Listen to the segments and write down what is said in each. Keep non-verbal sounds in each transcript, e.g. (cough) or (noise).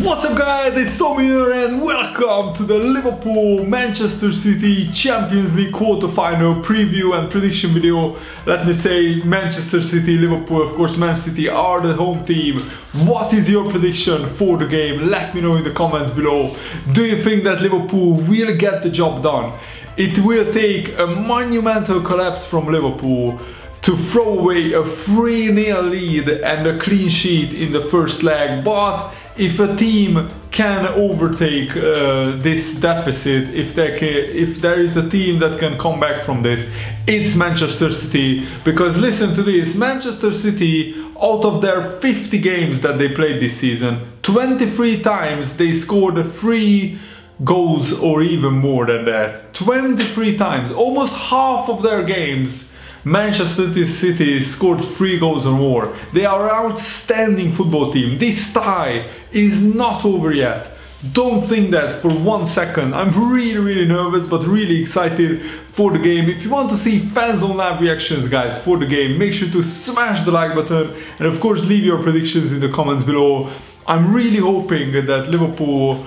What's up guys, it's Tommy here and welcome to the Liverpool Manchester City Champions League quarter-final preview and prediction video. Let me say Manchester City, Liverpool, of course Man City are the home team. What is your prediction for the game? Let me know in the comments below. Do you think that Liverpool will get the job done? It will take a monumental collapse from Liverpool to throw away a 3-0 lead and a clean sheet in the first leg, but if a team can overtake uh, this deficit, if there, can, if there is a team that can come back from this, it's Manchester City. Because listen to this, Manchester City, out of their 50 games that they played this season, 23 times they scored 3 goals or even more than that. 23 times, almost half of their games Manchester City scored three goals or more. They are an outstanding football team. This tie is not over yet. Don't think that for one second. I'm really, really nervous, but really excited for the game. If you want to see fanzone live reactions, guys, for the game, make sure to smash the like button and of course leave your predictions in the comments below. I'm really hoping that Liverpool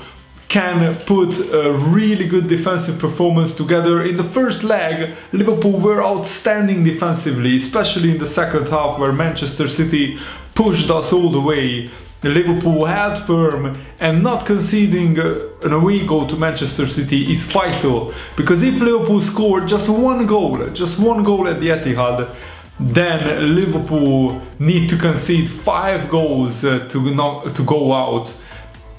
can put a really good defensive performance together. In the first leg, Liverpool were outstanding defensively, especially in the second half where Manchester City pushed us all the way. Liverpool held firm and not conceding an away goal to Manchester City is vital because if Liverpool scored just one goal, just one goal at the Etihad, then Liverpool need to concede five goals uh, to, not, to go out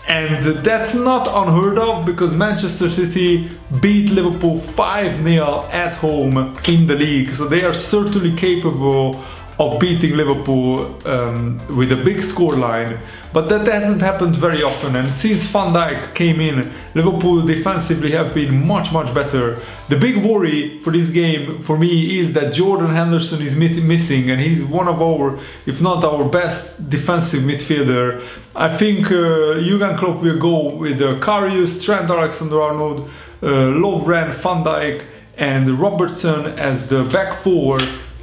and that's not unheard of because Manchester City beat Liverpool 5-0 at home in the league. So they are certainly capable of beating Liverpool um, with a big scoreline, but that hasn't happened very often. And since Van Dijk came in, Liverpool defensively have been much, much better. The big worry for this game for me is that Jordan Henderson is missing, and he's one of our, if not our best defensive midfielder. I think uh, Jurgen Klopp will go with uh, Karius, Trent Alexander-Arnold, uh, Lovren, Van Dijk, and Robertson as the back four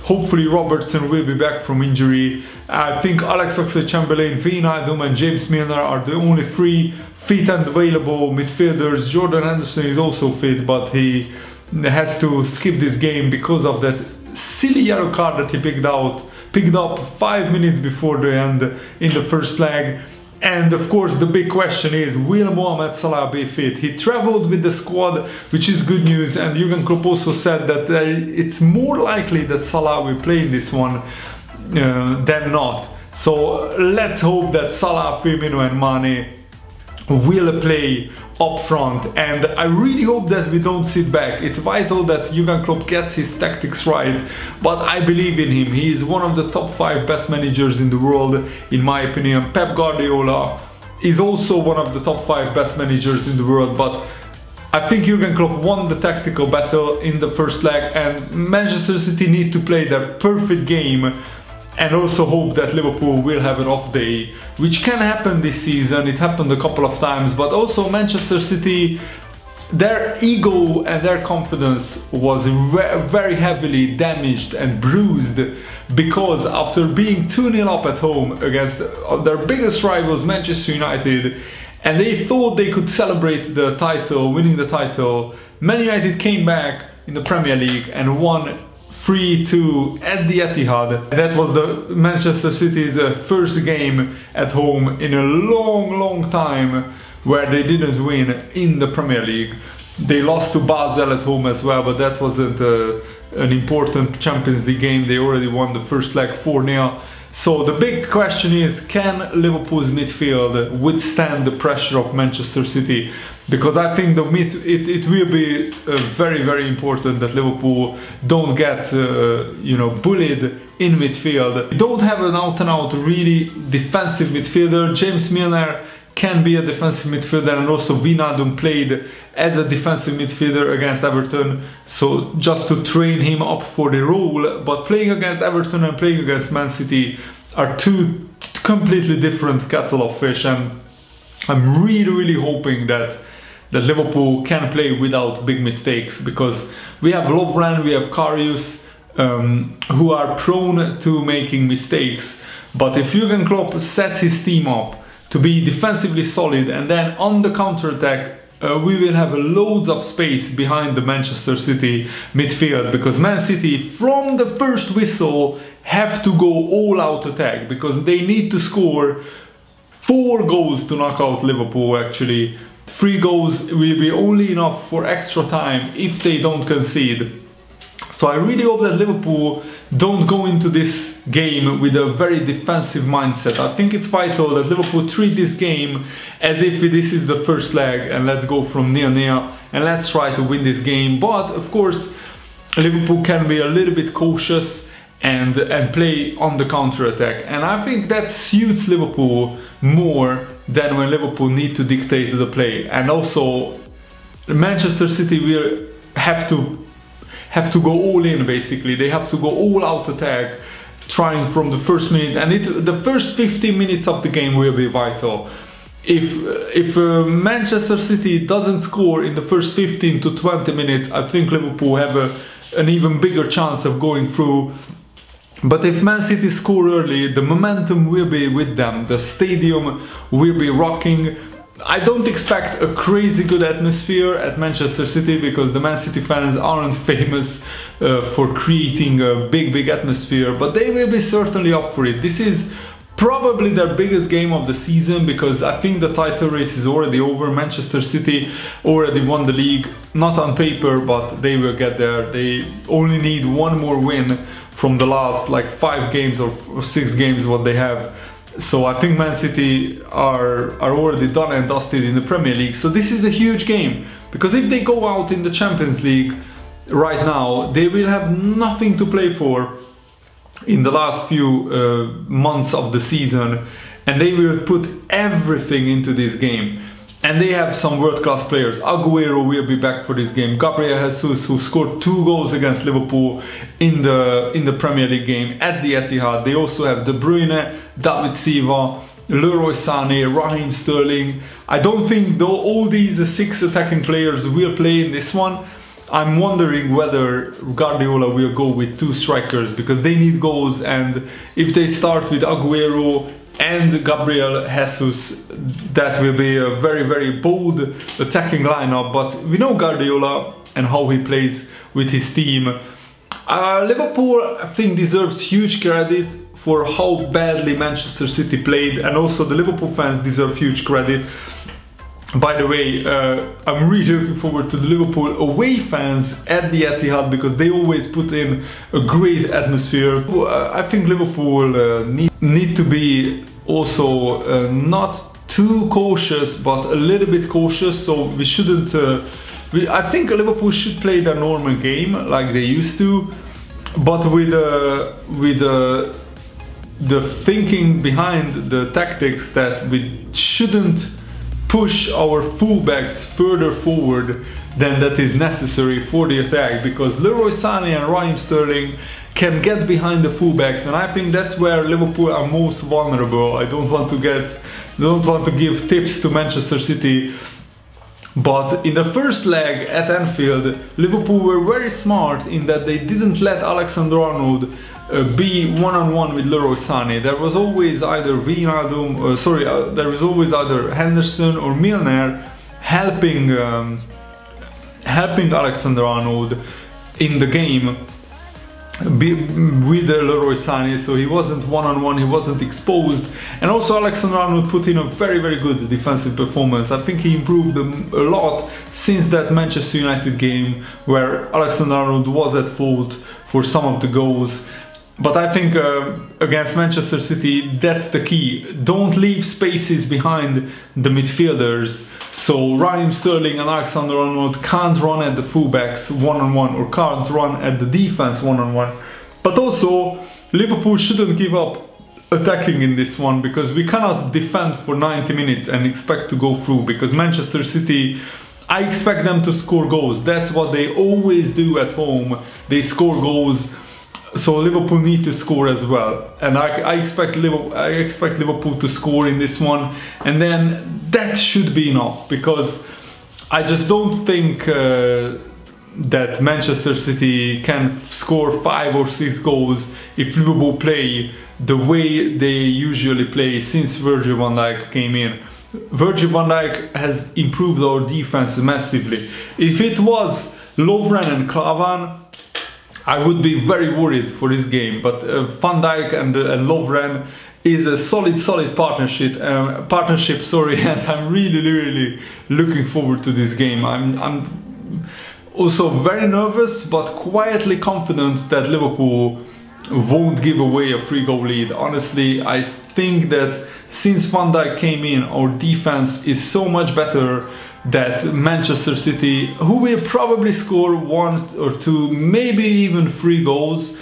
Hopefully Robertson will be back from injury. I think Alex Oxlade-Chamberlain, Wijnaldum and James Milner are the only three fit and available midfielders. Jordan Henderson is also fit, but he has to skip this game because of that silly yellow card that he picked out, picked up five minutes before the end in the first leg. And of course the big question is, will Mohamed Salah be fit? He traveled with the squad, which is good news, and Jurgen Klopp also said that it's more likely that Salah will play in this one uh, than not. So let's hope that Salah, Firmino and Mane will play up front and I really hope that we don't sit back. It's vital that Jurgen Klopp gets his tactics right, but I believe in him. He is one of the top 5 best managers in the world in my opinion. Pep Guardiola is also one of the top 5 best managers in the world, but I think Jurgen Klopp won the tactical battle in the first leg and Manchester City need to play their perfect game and also hope that Liverpool will have an off day, which can happen this season. It happened a couple of times, but also Manchester City, their ego and their confidence was very heavily damaged and bruised because after being 2-0 up at home against uh, their biggest rivals Manchester United and they thought they could celebrate the title, winning the title, Man United came back in the Premier League and won 3-2 at the Etihad. That was the Manchester City's uh, first game at home in a long, long time where they didn't win in the Premier League. They lost to Basel at home as well, but that wasn't uh, an important Champions League game. They already won the first leg 4-0. So the big question is, can Liverpool's midfield withstand the pressure of Manchester City? Because I think the mid, it, it will be uh, very, very important that Liverpool don't get, uh, you know, bullied in midfield. Don't have an out-and-out really defensive midfielder. James Milner can be a defensive midfielder and also Wijnaldum played as a defensive midfielder against Everton so just to train him up for the role but playing against Everton and playing against Man City are two completely different kettle of fish and I'm really really hoping that that Liverpool can play without big mistakes because we have Lovren, we have Karius um, who are prone to making mistakes. But if Jurgen Klopp sets his team up to be defensively solid and then on the counter attack uh, we will have loads of space behind the Manchester City midfield because Man City from the first whistle have to go all out attack because they need to score four goals to knock out Liverpool actually three goals will be only enough for extra time if they don't concede so I really hope that Liverpool don't go into this game with a very defensive mindset. I think it's vital that Liverpool treat this game as if this is the first leg and let's go from near near and let's try to win this game. But of course, Liverpool can be a little bit cautious and and play on the counter attack. And I think that suits Liverpool more than when Liverpool need to dictate the play. And also Manchester City will have to have to go all in basically. They have to go all out attack trying from the first minute and it, the first 15 minutes of the game will be vital. If if uh, Manchester City doesn't score in the first 15 to 20 minutes, I think Liverpool have a, an even bigger chance of going through. But if Man City score early, the momentum will be with them. The stadium will be rocking I don't expect a crazy good atmosphere at Manchester City because the Man City fans aren't (laughs) famous uh, for creating a big, big atmosphere, but they will be certainly up for it. This is probably their biggest game of the season because I think the title race is already over. Manchester City already won the league, not on paper, but they will get there. They only need one more win from the last like five games or, or six games what they have so I think Man City are, are already done and dusted in the Premier League. So this is a huge game because if they go out in the Champions League right now, they will have nothing to play for in the last few uh, months of the season and they will put everything into this game. And they have some world-class players. Aguero will be back for this game. Gabriel Jesus, who scored two goals against Liverpool in the in the Premier League game at the Etihad. They also have De Bruyne, David Silva, Leroy Sané, Raheem Sterling. I don't think though all these six attacking players will play in this one. I'm wondering whether Guardiola will go with two strikers because they need goals and if they start with Aguero and Gabriel Jesus, that will be a very, very bold attacking lineup. But we know Guardiola and how he plays with his team. Uh, Liverpool, I think, deserves huge credit for how badly Manchester City played, and also the Liverpool fans deserve huge credit. By the way, uh, I'm really looking forward to the Liverpool away fans at the Etihad because they always put in a great atmosphere. Uh, I think Liverpool uh, need, need to be also uh, not too cautious but a little bit cautious so we shouldn't uh, we, I think Liverpool should play their normal game like they used to but with uh, with uh, the thinking behind the tactics that we shouldn't push our fullbacks further forward than that is necessary for the attack because Leroy Sané and Raheem Sterling can get behind the fullbacks and I think that's where Liverpool are most vulnerable. I don't want to get don't want to give tips to Manchester City but in the first leg at Anfield, Liverpool were very smart in that they didn't let Alexander Arnold uh, be one-on-one with Leroy Sané. There was always either Wijnaldum, uh, sorry, uh, there was always either Henderson or Milner helping um, helping Alexander Arnold in the game with Leroy Sané, so he wasn't one-on-one, he wasn't exposed. And also Alexander Arnold put in a very, very good defensive performance. I think he improved a lot since that Manchester United game where Alexander Arnold was at fault for some of the goals. But I think uh, against Manchester City, that's the key. Don't leave spaces behind the midfielders. So Raheem Sterling and Alexander Arnold can't run at the fullbacks one-on-one or can't run at the defense one-on-one. But also, Liverpool shouldn't give up attacking in this one because we cannot defend for 90 minutes and expect to go through because Manchester City I expect them to score goals. That's what they always do at home. They score goals so Liverpool need to score as well, and I, I, expect Liverpool, I expect Liverpool to score in this one, and then that should be enough because I just don't think uh, that Manchester City can score five or six goals if Liverpool play the way they usually play since Virgil van Dijk came in. Virgil van Dijk has improved our defense massively. If it was Lovren and Klavan, I would be very worried for this game. But uh, Van Dijk and, uh, and Lovren is a solid, solid partnership. Um, partnership, sorry, (laughs) and I'm really, really looking forward to this game. I'm, I'm also very nervous, but quietly confident that Liverpool won't give away a free goal lead. Honestly, I think that since Van Dijk came in, our defense is so much better that Manchester City, who will probably score one or two, maybe even three goals,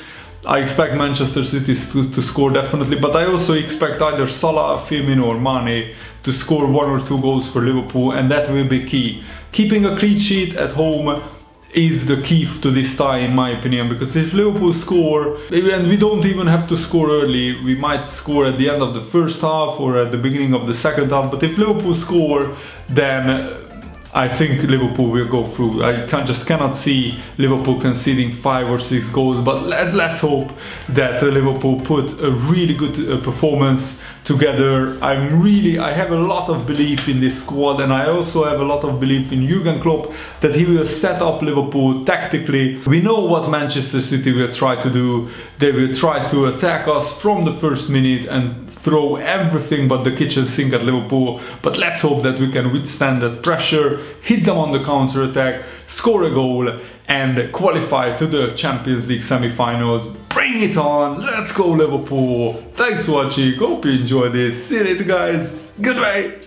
I expect Manchester City to, to, score definitely, but I also expect either Salah, Firmino or Mane to score one or two goals for Liverpool and that will be key. Keeping a clean sheet at home is the key to this tie in my opinion because if Liverpool score eh, and we don't even have to score early we might score at the end of the first half or at the beginning of the second half but if Liverpool score then I think Liverpool will go through. I can, just cannot see Liverpool conceding five or six goals, but let, us hope that Liverpool put a really good uh, performance together. I'm really, I have a lot of belief in this squad, and I also have a lot of belief in Jurgen Klopp that he will set up Liverpool tactically. We know what Manchester City will try to do. They will try to attack us from the first minute and throw everything but the kitchen sink at Liverpool. But let's hope that we can withstand that pressure, hit them on the counter attack, score a goal, and qualify to the Champions League semi-finals. Bring it on! Let's go Liverpool! Thanks for watching, hope you enjoyed this. See you later guys, goodbye!